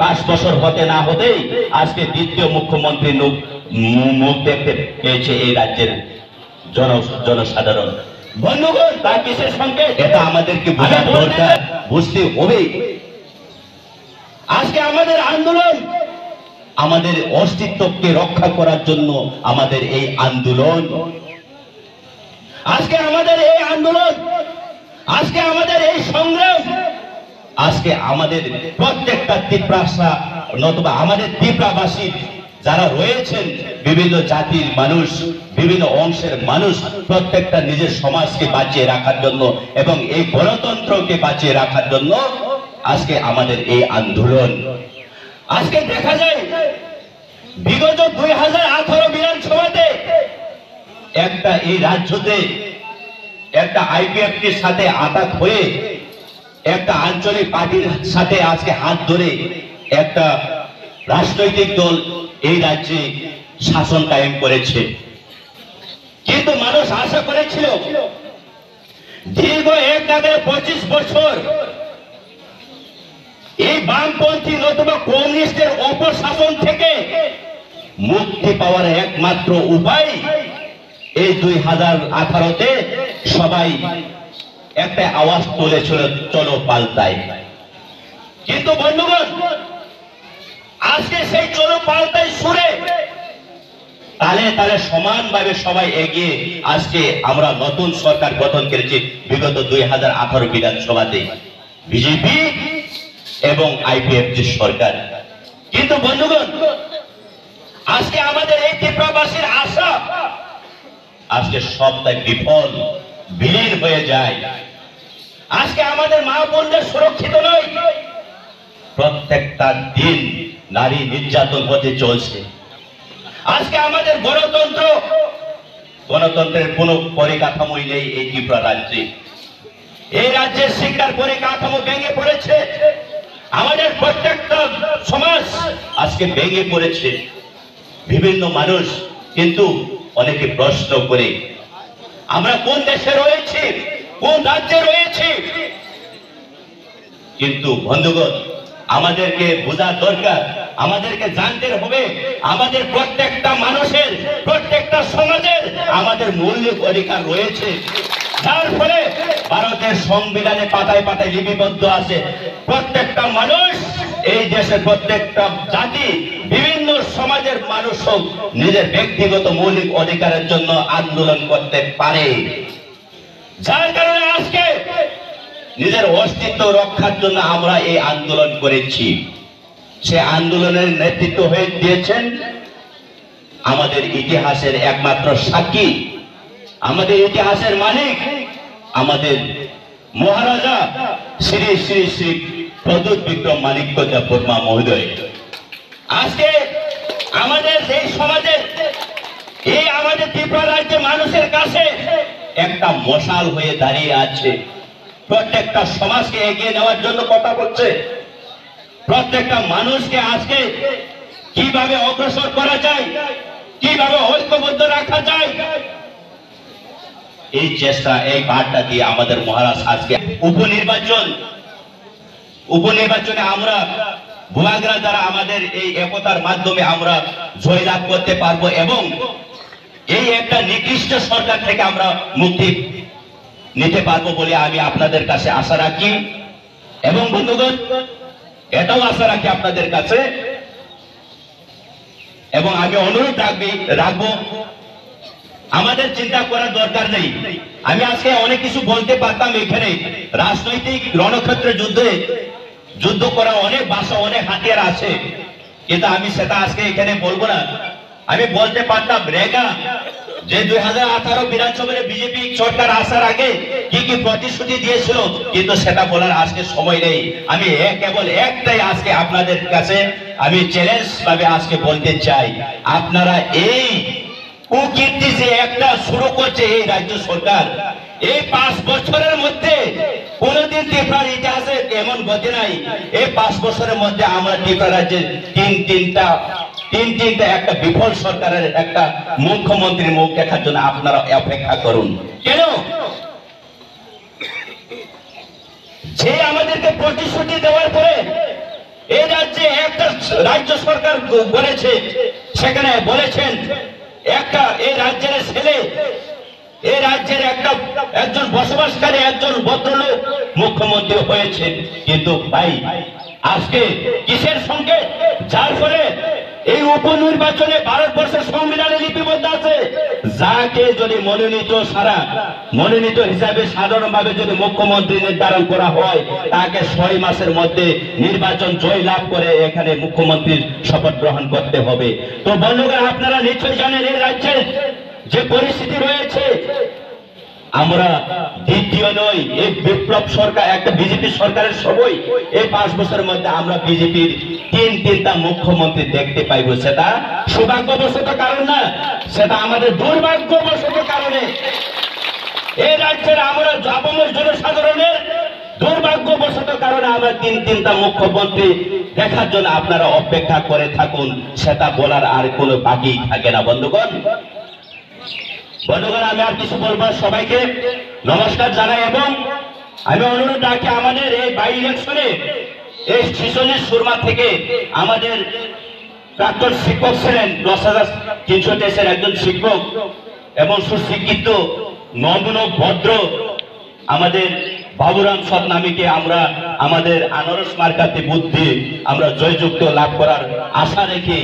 পাঁচ বছর হতে না হতেই আজকে দ্বিতীয় মুখ্যমন্ত্রী মুখ- দেখতে পেয়েছে এই রাজ্যের জন জনসাধারণ। বন্ধুগণ তা কিসের সঙ্গে এটা আমাদেরকে বোঝা দরকার। বুঝতে হবে। আজকে আমাদের আন্দোলন আমাদের অস্তিত্বকে রক্ষা করার জন্য আমাদের এই আন্দোলন। আজকে আমাদের এই আন্দোলন আজকে আমাদের এই সংগ্রাম আজকে আমাদের প্রত্যেকটা ত্রিপ্রাসা নতুবা আমাদের ত্রিপ্রাবাসী যারা রয়েছেন, বিভিন্ন জাতির মানুষ, বিভিন্ন অংশের মানুষ, প্রত্যেকটা নিজের সমাজকে বাঁচিয়ে রাখার জন্য এবং এই গণতন্ত্রকে বাঁচিয়ে রাখার জন্য আজকে আমাদের এই আন্দোলন। আজকে দেখা যায়, বিগত দুই হাজার আঠারো বিধানসভাতে একটা এই রাজ্যতে একটা আইপিএফটির সাথে আঘাত হয়ে একটা আঞ্চলিক পার্টির সাথে আজকে হাত ধরে একটা রাজনৈতিক দল এই রাজ্যে শাসন কায়েম করেছে। কিন্তু মানুষ আশা করেছিল, দীর্ঘ এক আগে পঁচিশ বছর এই বামপন্থী নতুবা কমিউনিস্টের অপশাসন থেকে মুক্তি পাওয়ার একমাত্র উপায় এই দুই হাজার আঠারোতে সবাই একটা আওয়াজ তুলেছিল চলো পাল্টাই। কিন্তু বন্ধুগণ, আজকে সেই চলো পাল্টাই সুরে তালে তালে সমানভাবে সবাই এগিয়ে আজকে আমরা নতুন সরকার গঠন করেছি বিগত দুই হাজার আঠারো বিধানসভাতে। বিজেপি এবং আইপিএফ যে সরকার। কিন্তু বন্ধুগণ, আজকে আমাদের এই ত্রিপুরাবাসীর আশা, আজকে সবটাই বিফল, বিলীন হয়ে যায়। আজকে আমাদের মা বোনদের সুরক্ষিত নয়। প্রত্যেকটা দিন নারী নির্যাতন হতে চলছে। আজকে আমাদের গণতন্ত্র, গণতন্ত্রের কোনো পরিকাঠামোই নেই এই ত্রিপুরা রাজ্যে। এই রাজ্যের শিক্ষার পরিকাঠামো ভেঙে পড়েছে। আমাদের প্রত্যেকটা সমাজ আজকে ভেঙে পড়েছে। বিভিন্ন মানুষ কিন্তু অনেকে প্রশ্ন করে, আমরা কোন দেশে রয়েছি? কোন রাজ্যে রয়েছি? কিন্তু বন্ধুগণ, আমাদেরকে বোঝার দরকার, আমাদেরকে জানতে হবে, আমাদের প্রত্যেকটা মানুষের, প্রত্যেকটা সমাজের আমাদের মৌলিক অধিকার রয়েছে। যার ফলে ভারতের সংবিধানে পাতায় পাতায় লিপিবদ্ধ আছে, প্রত্যেকটা মানুষ, এই দেশের প্রত্যেকটা জাতি, বিভিন্ন সমাজের মানুষ নিজের ব্যক্তিগত মৌলিক অধিকারের জন্য আন্দোলন করতে পারে। যার কারণে আজকে নিজের অস্তিত্ব রক্ষার জন্য আমরা এই আন্দোলন করেছি। সে আন্দোলনের নেতৃত্ব হয়ে দিয়েছেন আমাদের ইতিহাসের একমাত্র সাক্ষী। আমাদের ইতিহাসের মালিক আমাদের মহারাজা শ্রী শ্রী শ্রী প্রদূত বিক্রম মানিক্য দেব বর্মা মহোদয়। আজকে আমাদের এই সমাজের এই আমাদের ত্রিপুরা রাজ্যের মানুষের কাছে একটা মশাল হয়ে দাঁড়িয়ে আছে। প্রত্যেকটা সমাজকে এগিয়ে নেওয়ার জন্য কথা বলছে। প্রত্যেকটা মানুষকে আজকে কীভাবে অগ্রসর করা যায়, কীভাবে ঐক্যবদ্ধ রাখা যায়, এই চেষ্টা, এই বার্তা দিয়ে আমাদের মহারাজ আজকে উপনির্বাচন, উপনির্বাচনে আমরা ভুয়াগ্রা দ্বারা আমাদের এই একতার মাধ্যমে আমরা জয়লাভ করতে পারব এবং এই একটা নিকৃষ্ট সরকার থেকে আমরা মুক্তি নিতে পারব বলে আমি আপনাদের কাছে আশা রাখি। এবং বন্ধুগণ, এটাও আশা রাখি আপনাদের কাছে। এবং আমি অনুরোধ রাখবি, রাখব। আমাদের চিন্তা করার দরকার নেই। আমি আজকে অনেক কিছু বলতে পারতাম এখানে। রাজনৈতিক রণক্ষেত্রে যুদ্ধে, যুদ্ধ করা অনেক ভাষা অনেক হাতিয়ার আছে। কিন্তু আমি সেটা আজকে এখানে বলব না। আমি বলতে পারতাম, রেগা, যে দুই হাজার আঠারো বিধানসভায় বিজেপি সরকার আসার আগে কি কি প্রতিশ্রুতি দিয়েছিল, কিন্তু সেটা বলার আজকে সময় নেই। আমি কেবল একটাই আজকে আপনাদের কাছে আমি চ্যালেঞ্জ ভাবে আজকে বলতে চাই। আপনারা এই কুকীর্তি যে একটা শুরু করছে এই রাজ্য সরকার, এই পাঁচ বছরের মধ্যে কোনদিন ত্রিপুরার ইতিহাসে এমন গতি নাই। এই পাঁচ বছরের মধ্যে আমরা ত্রিপুরা রাজ্যে তিন তিনটা তিন তিনটা একটা বিফল সরকারের একটা মুখ্যমন্ত্রীর মুখ দেখার জন্য আপনারা অপেক্ষা করুন। কেন? যে আমাদেরকে প্রতিশ্রুতি দেওয়ার পরে এই রাজ্যে একটা রাজ্য সরকার বলেছে, সেখানে বলেছেন, একটা এই রাজ্যের ছেলে এই রাজ্যের একটা একজন বসবাসকারী একজন ভদ্রলোক মুখ্যমন্ত্রী হয়েছে কিন্তু ভাই, আজকে কিসের সঙ্গে? যার ফলে এই উপনির্বাচনে ভারতবর্ষের সংবিধানে লিপিবদ্ধ আছে। যাকে যদি মনোনীত সারা, মনোনীত হিসাবে সাধারণভাবে যদি মুখ্যমন্ত্রী নির্ধারণ করা হয়, তাকে ছয় মাসের মধ্যে নির্বাচন জয় লাভ করে এখানে মুখ্যমন্ত্রীর শপথ গ্রহণ করতে হবে। তো বন্ধুগণ, আপনারা নিশ্চয়ই জানেন এই রাজ্যে যে পরিস্থিতি রয়েছে, আমরা দ্বিতীয় নই, এই বিপ্লব সরকার, একটা বিজেপি সরকারের সময় এই পাঁচ বছরের মধ্যে আমরা বিজেপির তিন তিনটা মুখ্যমন্ত্রী দেখতে পাইব, সেটা সৌভাগ্যবশত কারণ না, সেটা আমাদের দুর্ভাগ্যবশত কারণে। এই রাজ্যের আমরা আপামর জনসাধারণের দুর্ভাগ্যবশত কারণে আমরা তিন তিনটা মুখ্যমন্ত্রী দেখার জন্য আপনারা অপেক্ষা করে থাকুন, সেটা বলার আর কোনো বাকি থাকে না, বন্ধুগণ। বন্ধুগণ, আমি আর কিছু বলব সবাইকে নমস্কার জানাই এবং আমি অনুরোধ রাখি আমাদের এই বাই ইলেকশনে এই ছিচল্লিশ সুরমা থেকে আমাদের প্রাক্তন শিক্ষক ছিলেন দশ হাজার তিনশো তেইশের একজন শিক্ষক এবং সুশিক্ষিত, নগ্ন, ভদ্র আমাদের বাবুরাম সৎনামীকে আমরা আমাদের আনারস মার্কাতে বুদ্ধি আমরা জয়যুক্ত লাভ করার আশা রেখে